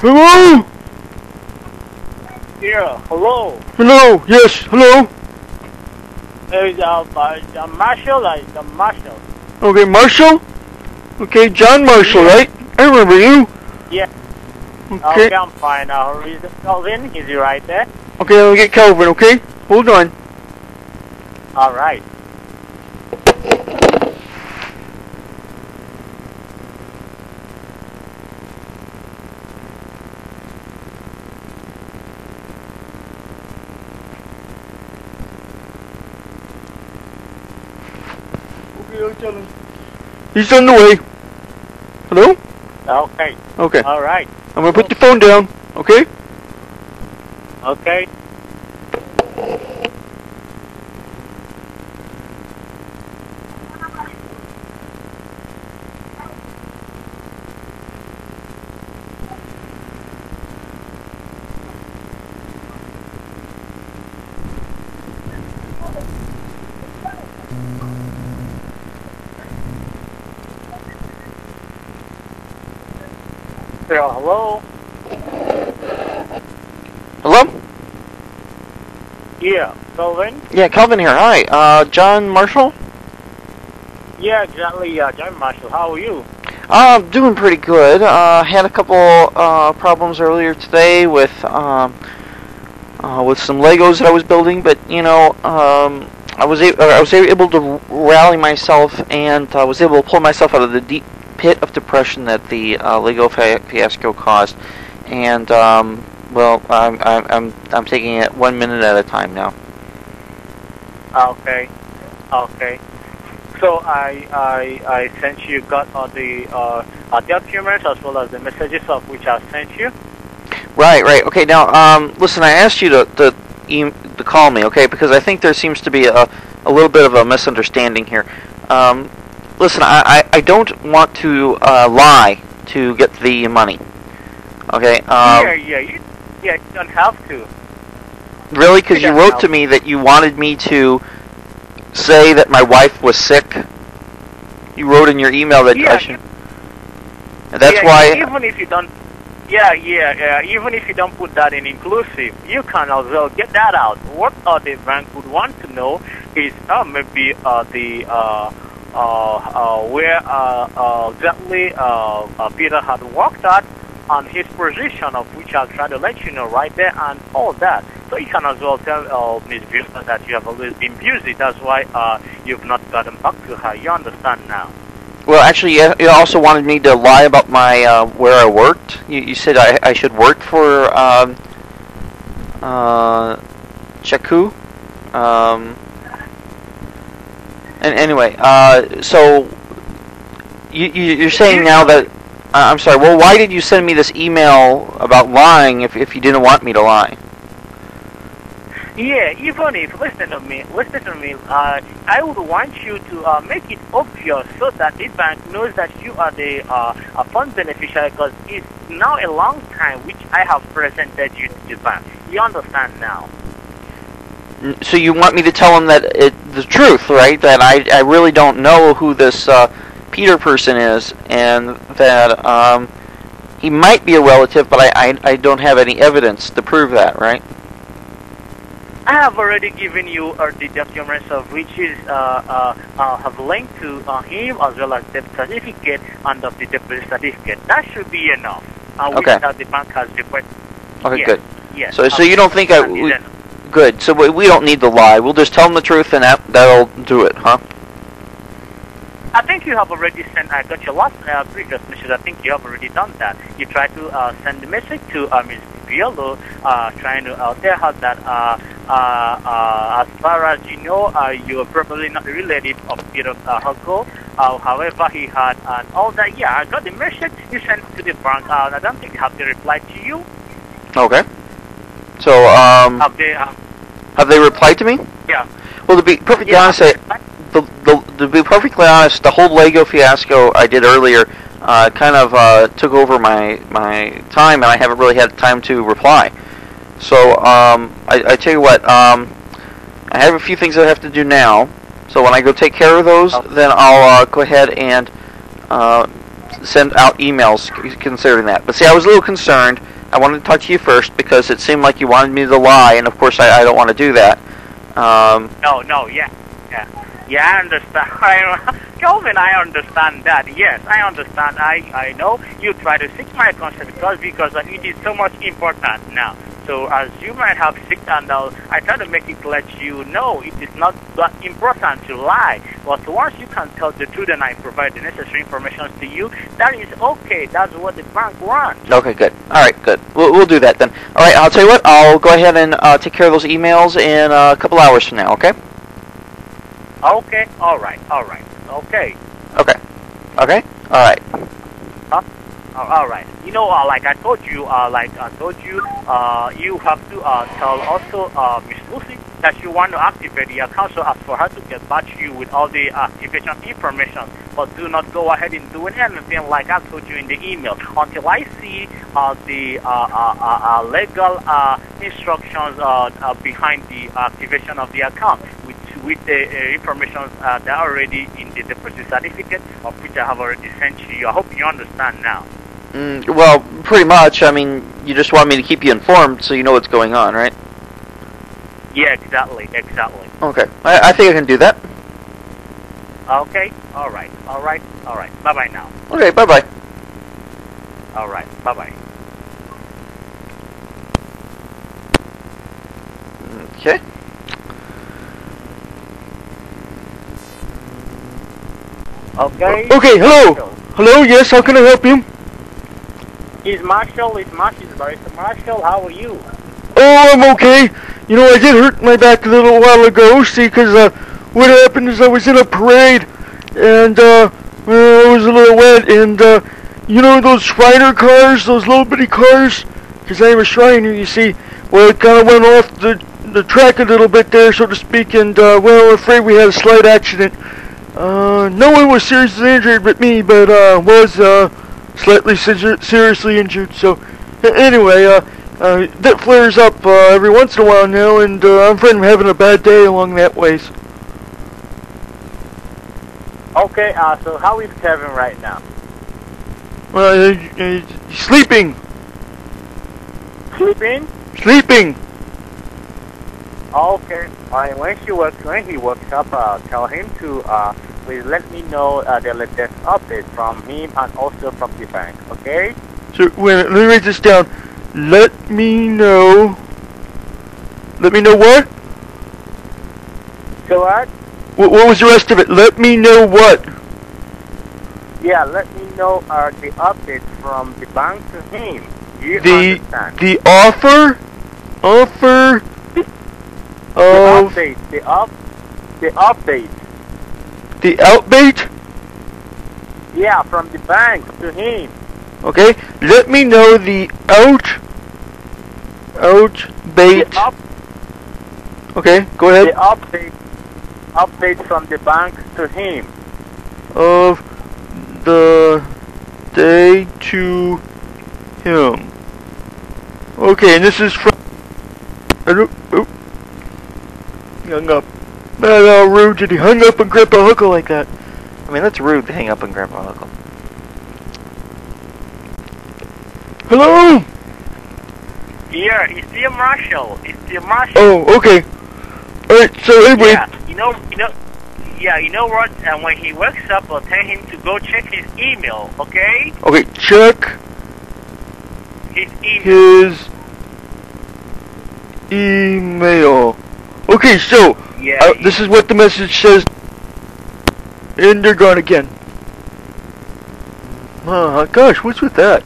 Hello? Yeah, hello. Hello? Yes, hello? It's uh, uh, uh, Marshall, uh, the Marshall. Okay, Marshall? Okay, John Marshall, Yeah. right? I remember you. Yeah. Okay. Okay, I'm fine. Is it Calvin? Is he right there? Okay, me get Calvin, okay? Hold on. All He's on the way. Hello? Okay. Okay. All right. I'm gonna put the phone down, okay? Okay. Yeah, hello. Hello? Yeah, Calvin. Yeah, Calvin here. Hi. Uh, John Marshall? Yeah, exactly. Yeah, John Marshall. How are you? Uh, I'm doing pretty good. Uh, had a couple uh, problems earlier today with um, uh, with some Legos that I was building, but you know, um, I was I was able to rally myself and uh, was able to pull myself out of the deep pit of depression that the uh, Lego fi- fiasco caused, and um, well, I'm, I'm I'm I'm taking it one minute at a time now. Okay. Okay. So I I I sent you got all the uh, uh documents as well as the messages of which I sent you. Right, right. Okay, now, um, listen, I asked you to to, e- to call me, okay, because I think there seems to be a, a little bit of a misunderstanding here. Um, listen, I, I, I don't want to uh, lie to get the money. Okay, um, yeah, yeah, you yeah you don't have to. really? Because you wrote no. to me that you wanted me to say that my wife was sick. You wrote in your email that I Yeah, should. That's yeah, why. even if you don't yeah, yeah, yeah. Even if you don't put that in inclusive, you can as well get that out. What uh, the bank would want to know is uh, maybe uh, the uh, where uh, uh, exactly uh, uh, Peter had worked at and his position, of which I'll try to let you know right there, and all that. So you can as well tell uh, Ms. Vilna that you have always been busy. That's why uh, you've not gotten back to her. You understand now? Well, actually, you you also wanted me to lie about my uh, where I worked. You, you said I, I should work for um, uh, Chaku. Um, and anyway, uh, so you, you you're saying now that uh, I'm sorry. Well, why did you send me this email about lying if if you didn't want me to lie? Yeah, even if listen to me, listen to me. Uh, I would want you to uh, make it obvious so that the bank knows that you are the uh, a fund beneficiary because it's now a long time which I have presented you to the bank. You understand now? So you want me to tell him that it, the truth, right? That I, I really don't know who this uh, Peter person is, and that um, he might be a relative, but I, I, I don't have any evidence to prove that, right? I have already given you uh, the documents of which is uh, uh, uh, have linked to uh, him as well as the certificate and of the deposit certificate. That should be enough. Uh, which, Okay. uh, the bank has requested. Okay, Yes. good. Yes. So- so you don't think I- we-. Good. So we, we don't need to lie. We'll just tell them the truth, and that that'll do it, huh? I think you have already sent. I got your last uh, previous message. I think you have already done that. You tried to uh, send a message to uh, Ms. Biolo, uh, trying to uh, tell her that uh, uh, uh, as far as you know, uh, you are probably not a relative of Peter uh, Hugo. Uh, however, he had all that. Yeah, I got the message you sent to the bank. Uh, I don't think they have they replied to you. Okay. So um, Have they? Uh, have they replied to me? yeah. Well, to be perfectly Yeah. honest, I, the, the, to be perfectly honest, the whole Lego fiasco I did earlier uh, kind of uh, took over my my time, and I haven't really had time to reply. So um, I, I tell you what, um, I have a few things I have to do now. So when I go take care of those, Oh. then I'll uh, go ahead and uh, send out emails c- considering that. But see, I was a little concerned. I wanted to talk to you first because it seemed like you wanted me to lie, and of course I, I don't want to do that. Um, No, no, yeah, yeah, yeah. I understand. I, Kelvin, I understand that. Yes, I understand. I, I know you try to seek my consent because because it is so much important now. So as you might have seeked and uh, I try to make it let you know it is not that important to lie. But once you can tell the truth and I provide the necessary information to you, that is okay. That's what the bank wants. okay, good. All right, good. We'll, we'll do that then. All right, I'll tell you what. I'll go ahead and uh, take care of those emails in a couple hours from now. Okay? Okay, all right, all right, okay. Okay. Okay. All right. Uh, all right. You know, uh, like I told you, uh, like I told you, uh, you have to uh, tell also uh, Miss Lucy that you want to activate the account. So ask for her to get back to you with all the activation information. But do not go ahead and do anything like I told you in the email until I see uh, the uh, uh, uh, uh, legal uh, instructions uh, uh, behind the activation of the account with with the uh, information uh, that are already in the deposit certificate of which I have already sent you. I hope you understand now. Mm, well, pretty much. I mean, you just want me to keep you informed so you know what's going on, right? Yeah, exactly, exactly. Okay. I, I think I can do that. Okay, all right, all right, all right. Bye bye now. Okay. Bye bye. All right, bye bye. Okay. Okay. Okay, hello. Hello, yes, how can I help you? Is Marshall? it's Marshall? Is Barrister Marshall? How are you? Oh, I'm okay. You know, I did hurt my back a little while ago, see, because uh, what happened is I was in a parade, and uh, I was a little wet, and uh, you know those Shriner cars, those little bitty cars? Because I'm a Shriner, you see. Well, it kind of went off the, the track a little bit there, so to speak, and, uh, well, I'm afraid we had a slight accident. Uh, no one was seriously injured but me, but, uh, was, uh, slightly seriously injured, so, anyway, uh, uh, that flares up, uh, every once in a while now, and, uh, I'm afraid I'm having a bad day along that ways. Okay. Uh, so how is Kevin right now? Uh, uh, sleeping, Sleeping. sleeping. Okay. Uh, when he works, when he wakes up, uh, tell him to uh, please let me know uh, the latest update from him and also from the bank. Okay. So, wait a minute, let me write this down. Let me know. Let me know what? So what? What, what was the rest of it? Let me know what? Yeah, let me know uh, the update from the bank to him. You The understand? the offer, offer The of update. The up. The update. The outbait. Yeah, from the bank to him. Okay, let me know the out The outbait. up. Okay, go ahead. The update. Update from the bank to him. Of the day to him. Okay, and this is from. I don't. Oh. He hung up. Man, how rude did he hung up and grip a hooker like that? I mean, that's rude to hang up on Grandpa Huckle. Hello? Yeah, it's the Marshall. It's the Marshall. Oh, okay. Alright, so anyway, Yeah, you know, you know, yeah, you know what? And when he wakes up, I'll tell him to go check his email. Okay, okay, check his email. his email. Okay, so, Yeah. uh, this is what the message says. And they're gone again. Oh, gosh, what's with that?